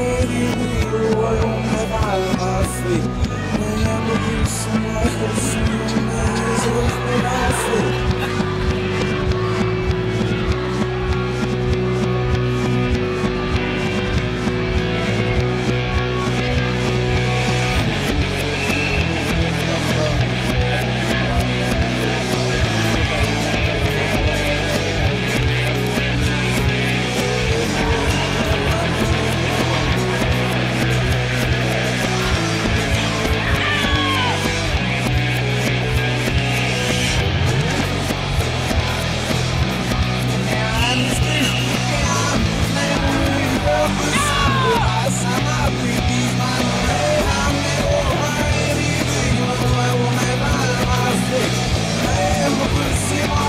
عيني ويوم ما تعرفني